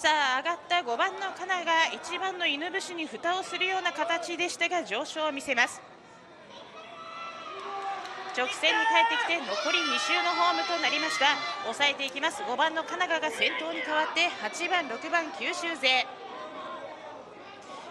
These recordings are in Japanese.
さあ上がった5番のカナが1番の犬伏に蓋をするような形でしたが上昇を見せます。直線に帰ってきて残り2周のホームとなりました。抑えていきます。5番のカナガが先頭に変わって8番6番九州勢。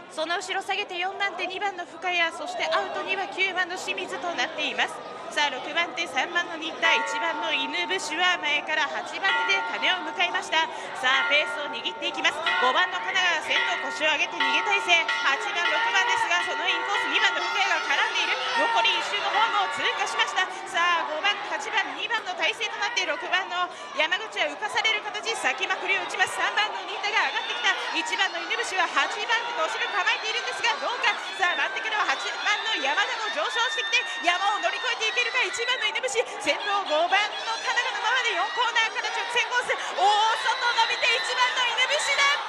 その後ろ下げて4番手2番の深谷そしてアウトには9番の清水となっています。さあ6番手3番の新田1番の犬伏は前から8番手で鐘を迎えました。さあペースを握っていきます。5番の神奈川先頭腰を上げて逃げ体勢。8番6番です。そのインコース2番の深谷が絡んでいる。残り1周のホームを通過しました。さあ5番8番2番の体勢となって6番の山口は浮かされる形。先まくりを打ちます。3番の新田が上がってきた。1番の犬伏は8番の後ろ構えているんですがどうか。さあ待ってからは8番の山田も上昇してきて山を乗り越えていけるか。1番の犬伏先頭5番の田中のままで4コーナーから直線コース大外伸びて1番の犬伏だ。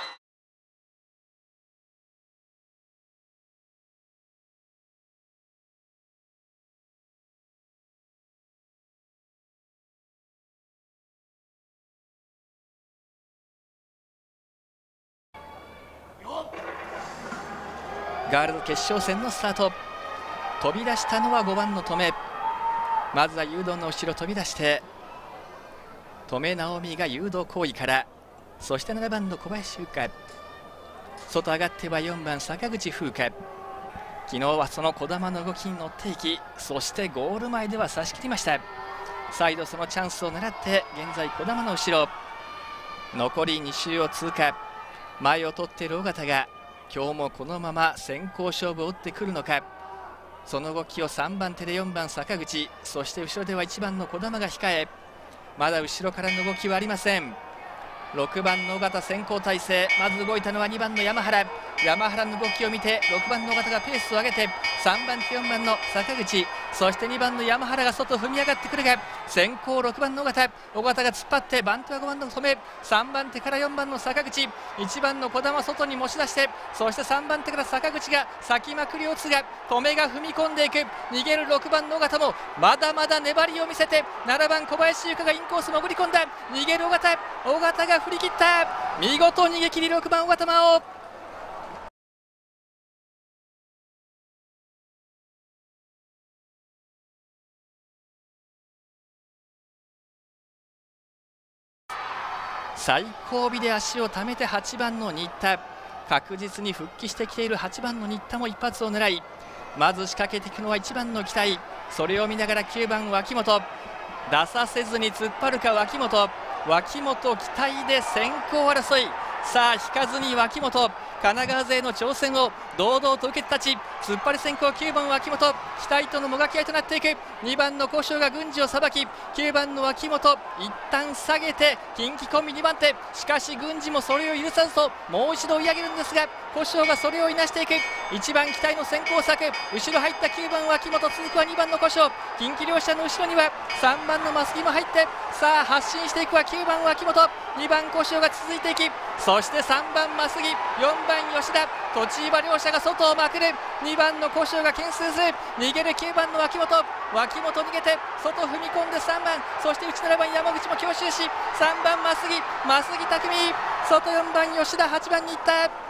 ガールズ決勝戦のスタート。飛び出したのは5番の止めまずは誘導の後ろ飛び出して止め直美が誘導行為から。そして7番の小林優香外上がっては4番坂口風花。昨日はその児玉の動きに乗っていきそしてゴール前では差し切りました。再度そのチャンスを狙って現在児玉の後ろ。残り2周を通過。前を取っている尾形が今日もこのまま先行勝負を打ってくるのか。その動きを3番手で4番坂口。そして後ろでは1番の児玉が控え。まだ後ろからの動きはありません。6番の尾形先行体制。まず動いたのは2番の山原。山原の動きを見て6番の尾形がペースを上げて3番手4番の坂口そして2番の山原が外踏み上がってくるが先行6番の尾形尾形が突っ張って番手は5番の染め3番手から4番の坂口1番の児玉外に持ち出してそして3番手から坂口が先まくりを打つが止めが踏み込んでいく。逃げる6番の尾形もまだまだ粘りを見せて7番小林優香がインコース潜り込んだ。逃げる尾形尾形が振り切った。見事逃げ切り6番尾形真央。最後尾で足をためて8番の新田。確実に復帰してきている8番の新田も一発を狙いまず仕掛けていくのは1番の期待。それを見ながら9番脇本。出させずに突っ張るか脇本。脇本期待で先行争い。さあ引かずに脇本。神奈川勢の挑戦を堂々と受けて立ち突っ張り先行9番脇本。期待とのもがき合いとなっていく。2番の古性が軍事をさばき9番の脇本。一旦下げて近畿コンビ2番手。しかし軍事もそれを許さずともう一度追い上げるんですが古性がそれをいなしていく。1番期待の先行策。後ろ入った9番脇本続くは2番の古性近畿両者の後ろには3番の増木も入ってさあ発進していくは9番脇本。2番古性が続いていきそして3番増木。4番吉田。栃木場両者が外をまくる。2番の古性が牽制する。逃げる9番の脇本。脇本逃げて外踏み込んで3番。そして内7番山口も強襲し3番増木増木匠外4番吉田。8番に行った。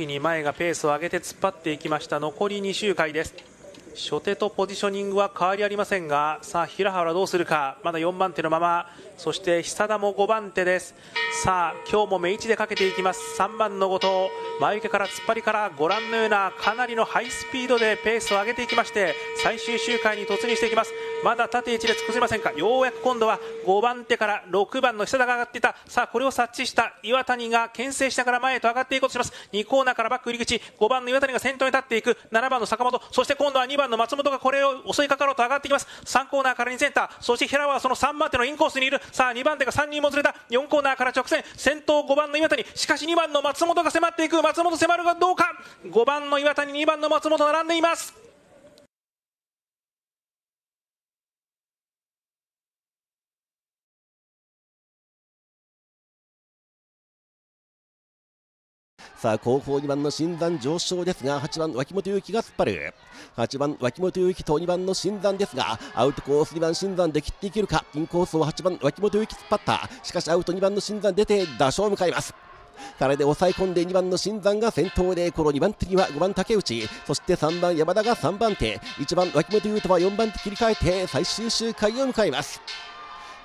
時に前がペースを上げて突っ張っていきました。残り2周回です。初手とポジショニングは変わりありませんがさあ平原どうするか。まだ4番手のまま。そして久田も5番手です。さあ今日も目位置でかけていきます。3番の後藤。前受けから突っ張りからご覧のようなかなりのハイスピードでペースを上げていきまして最終周回に突入していきます。まだ縦一列崩れませんか？ようやく今度は5番手から6番の久田が上がっていた。さあこれを察知した岩谷が牽制しながら前へと上がっていこうとします。2コーナーからバック入り口。5番の岩谷が先頭に立っていく。7番の坂本。そして今度は2番の松本がこれを襲いかかろうと上がっていきます。3コーナーから2センター。そして平はその3番手のインコースにいる。さあ2番手が3人もずれた。4コーナーから直線。先頭5番の岩谷。しかし2番の松本が迫っていく。松本迫るがどうか。5番の岩谷2番の松本並んでいます。さあ後方2番の新山上昇ですが8番脇本勇輝が突っ張る。8番脇本勇輝と2番の新山ですがアウトコース2番新山で切っていけるか。インコースを8番脇本勇輝突っ張った。しかしアウト2番の新山出て打賞を迎えます。それで抑え込んで2番の新山が先頭でこの2番手には5番竹内。そして3番山田が3番手。1番脇本雄太は4番手切り替えて最終周回を迎えます。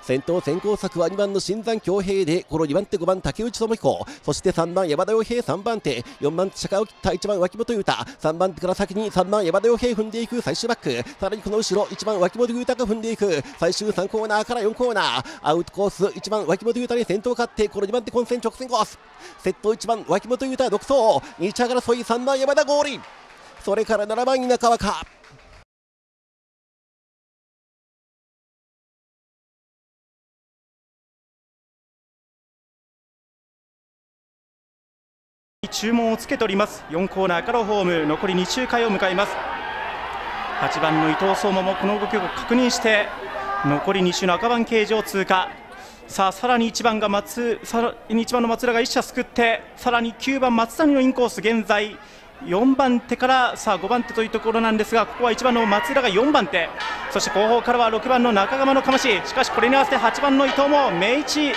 先頭先行策は2番の新山恭平でこの2番手5番竹内智彦。そして3番山田洋平3番手。4番手坂を切った1番脇本裕太。3番手から先に3番山田洋平踏んでいく最終バック。さらにこの後ろ1番脇本裕太が踏んでいく。最終3コーナーから4コーナー。アウトコース1番脇本裕太に先頭勝ってこの2番手混戦直線コース。セット1番脇本裕太独走。2着争い3番山田合輪それから7番稲川か。注文をつけております。4コーナーからホーム残り2周回を迎えます。8番の伊藤相馬もこの動きを確認して残り2周の赤番形状通過。さあさらに1番が松さらに1番の松浦が1射すくってさらに9番松谷のインコース現在4番手からさあ5番手というところなんですがここは1番の松浦が4番手。そして後方からは6番の中川のかまししかしこれに合わせて8番の伊藤も明治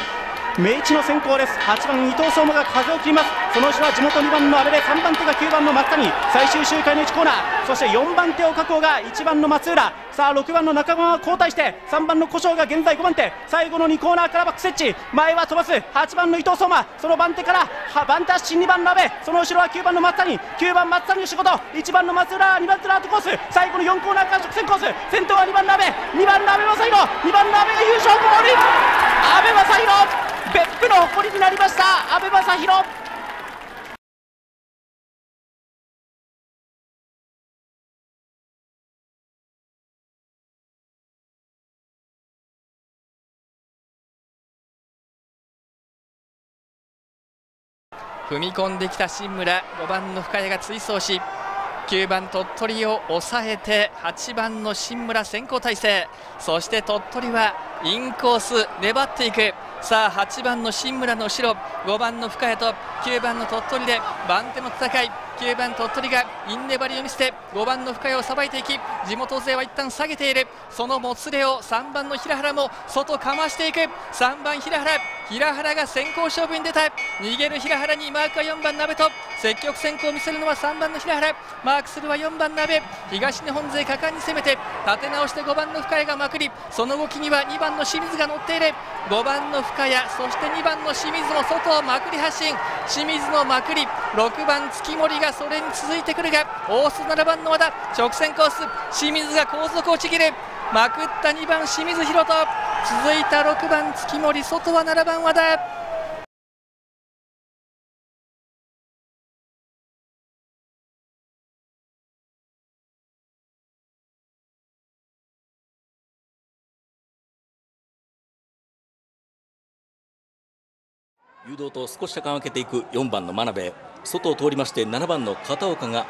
明治の先行です。8番伊藤相馬が風を切ります。その後ろは地元2番の阿部で3番手が9番の松谷。最終周回の1コーナー。そして4番手を確保が1番の松浦。さあ6番の中川が交代して3番の古性が現在5番手。最後の2コーナーからバック設置前は飛ばす8番の伊藤相馬。その番手から番手足2番の阿部。その後ろは9番の松谷。9番松谷の仕事。1番の松浦2番手のアートコース。最後の4コーナーから直線コース。先頭は2番の阿部。2番の阿部正宏2番の阿部が優勝ゴール阿部正宏別府の誇りになりました部正宏踏み込んできた新村。5番の深谷が追走し9番鳥取を抑えて8番の新村先行体制そして鳥取はインコース粘っていく。さあ8番の新村の後ろ5番の深谷と9番の鳥取で番手の戦い。9番鳥取がイン粘りを見せて5番の深谷をさばいていき地元勢は一旦下げている。そのもつれを3番の平原も外かましていく。3番平原平原が先行勝負に出た。逃げる平原にマークは4番鍋と積極先行を見せるのは3番の平原。マークするは4番鍋。東日本勢果敢に攻めて立て直して5番の深谷がまくりその動きには2番の清水が乗っている。5番の深谷そして2番の清水も外をまくり発進。清水のまくり6番月森がそれに続いてくるが大須7番の和田直線コース。清水が後続をちぎる。まくった2番清水宏斗。続いた6番月森外は7番和田。誘導と少し車間を開けていく4番の真鍋。外を通りまして7番の片岡が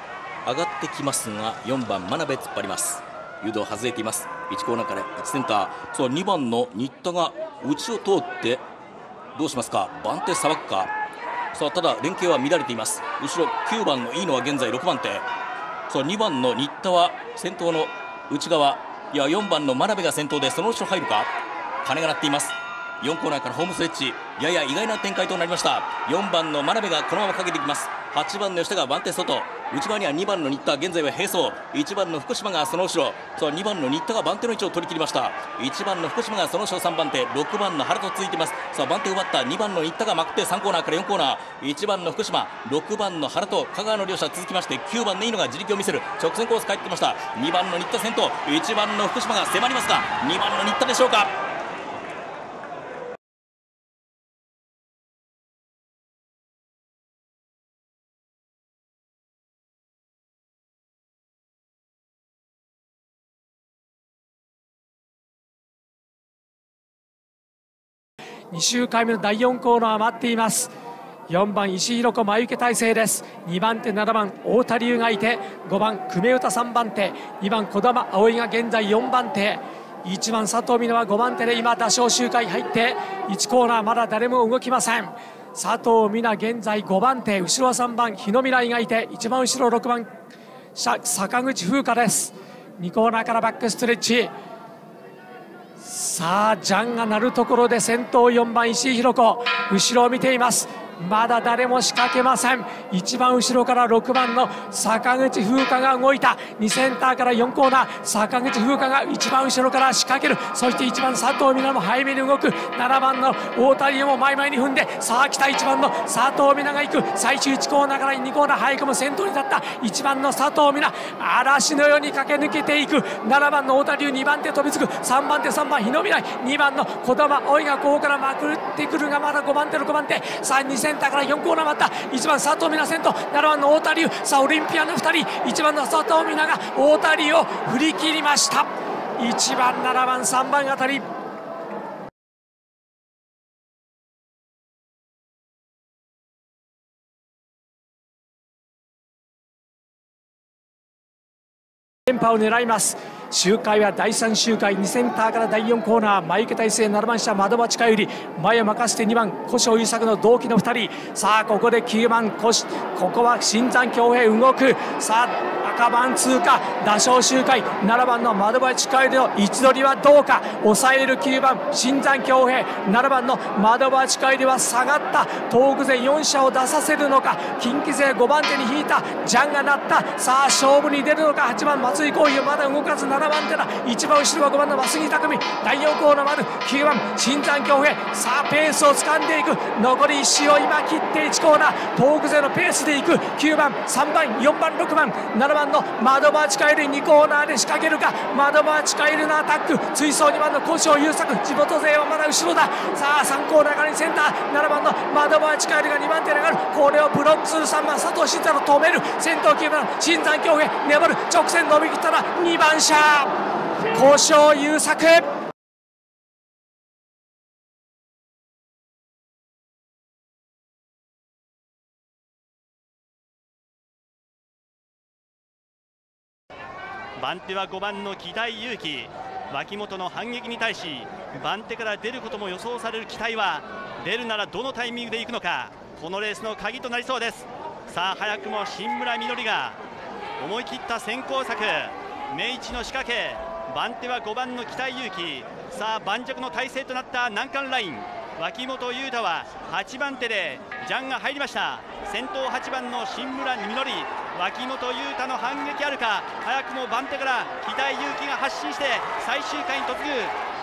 上がってきますが4番真鍋突っ張ります。誘導外れています。1コーナーから1センター。そう2番の新田が内を通ってどうしますか？番手さばくか。さあただ連携は乱れています。後ろ9番のいいのは現在6番手。そう2番の新田は先頭の内側。いや4番の真鍋が先頭でその後ろ入るか？鐘が鳴っています。4コーナーからホームストレッチ。やや意外な展開となりました。4番の真鍋がこのままかけていきます。8番の吉田が番手外。内側には2番の新田現在は並走。1番の福島がその後ろ。そう2番の新田が番手の位置を取り切りました。1番の福島がその後ろ3番手。6番の原と続いています。さあ番手奪った2番の新田がまくって3コーナーから4コーナー。1番の福島6番の原と香川の両者続きまして9番の飯野が自力を見せる。直線コース帰ってきました。2番の新田先頭。1番の福島が迫りますが2番の新田でしょうか。2周回目の第4コーナー待っています。4番石弘子真由体制です。2番手7番太田龍がいて5番久米歌3番手。2番児玉葵が現在4番手。1番佐藤美奈は5番手で今打賞周回入って1コーナーまだ誰も動きません。佐藤美奈現在5番手。後ろは3番日野未来がいて一番後ろ6番坂口風花です。2コーナーからバックストレッチ。さあジャンが鳴るところで先頭4番石井宏子後ろを見ています。まだ誰も仕掛けません。一番後ろから6番の坂口風花が動いた。2センターから4コーナー坂口風花が一番後ろから仕掛ける。そして1番佐藤美奈も早めに動く。7番の大谷も前々に踏んでさあ来た1番の佐藤美奈が行く。最終1コーナーから2コーナー早くも先頭に立った。1番の佐藤美奈嵐のように駆け抜けていく。7番の太田龍2番手飛びつく。3番手3番日野未来2番の児玉葵がここからまくってくるがまだ5番手6番手。さあ2セセンターから4コーナー待った1番佐藤美奈先頭7番の太田龍さあオリンピアンの2人1番の佐藤美奈が太田龍を振り切りました。1番7番3番あたり。連覇を狙います。周回は第3周回2センターから第4コーナー。前受け体制7番車窓町近寄り。前を任せて2番古性優作の同期の2人。さあここで9番ここは新山恭平動く。さあ赤番通過打賞周回7番の窓町近寄りの位置取りはどうか抑える9番新山恭平7番の窓町近寄りは下がった東北勢4車を出させるのか近畿勢5番手に引いたジャンが鳴ったさあ勝負に出るのか8番松井浩まだ動かず7番手だ一番後ろは5番の増木匠第4コーナーまで9番新山恭平さあペースを掴んでいく残り1周を今切って1コーナー東北勢のペースでいく9番3番4番6番7番の窓バーチカエル2コーナーで仕掛けるかマドバーチカエルのアタック。追走2番の古性優作。地元勢はまだ後ろだ。さあ3コーナーからセンター。7番のマドバーチカエルが2番手に上がる。これをブロックする3番佐藤慎太郎止める。先頭9番新山恭平粘る。直線伸びきったら2番車。古性優作。番手は5番の期待勇気脇本の反撃に対し番手から出ることも予想される期待は出るならどのタイミングで行くのか。このレースの鍵となりそうです。さあ早くも新村みのりが思い切った先行策。明治の仕掛け。番手は5番の期待勇気さあ盤石の体勢となった難関ライン。脇本雄太は8番手でジャンが入りました。先頭8番の新村みのり脇本雄太の反撃あるか。早くも番手から期待勇気が発進して最終回に突入。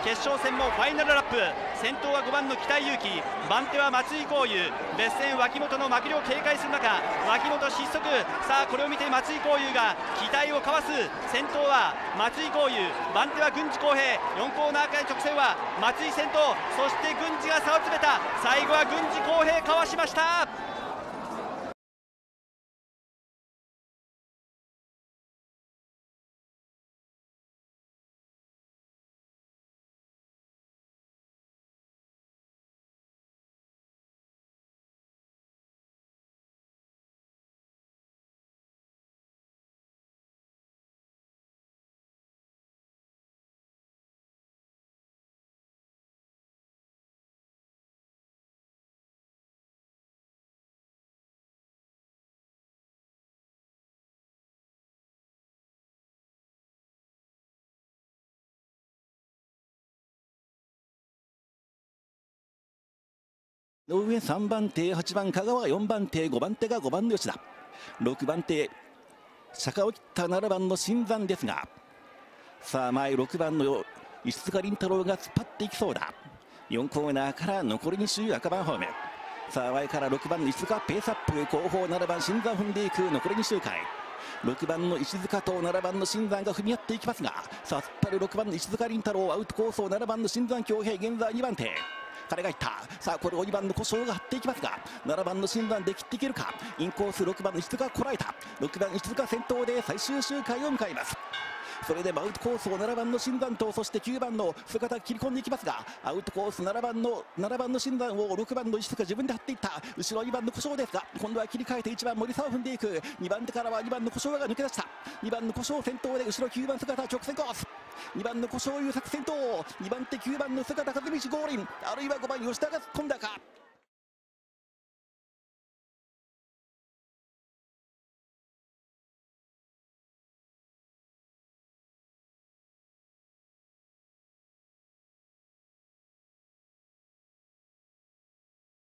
決勝戦もファイナルラップ。先頭は5番の期待勇気。番手は松井光雄。別戦脇本の負けを警戒する中脇本失速。さあこれを見て松井光雄が期待をかわす。先頭は松井光雄。番手は郡司康平。4コーナーから直線は松井先頭。そして郡司が差を詰めた。最後は郡司康平かわしました。上3番手8番香川4番手5番手が5番の吉田。6番手坂を切った7番の新山ですがさあ前6番の石塚凛太郎が突っ張っていきそうだ。4コーナーから残り2周赤番ホームさあ前から6番の石塚ペースアップ後方7番新山踏んでいく。残り2周回。6番の石塚と7番の新山が踏み合っていきますがさあ突っ張る6番の石塚凛太郎アウトコースを7番の新山恭平現在2番手。彼がいった。さあこれを2番の故障が張っていきますが7番の新番で切っていけるか。インコース6番の石塚こらえた。6番石塚先頭で最終周回を迎えます。それでアウトコースを7番の新山とそして9番の姿切り込んでいきますがアウトコース7番の7番の新山を6番の石塚自分で張っていった。後ろ2番の故障ですが今度は切り替えて1番森沢を踏んでいく。2番手からは2番の故障が抜け出した。2番の故障先頭で後ろ9番姿直線コース。2番の故障優作戦と2番手9番の姿和道ゴーリンあるいは5番吉田が突っ込んだか。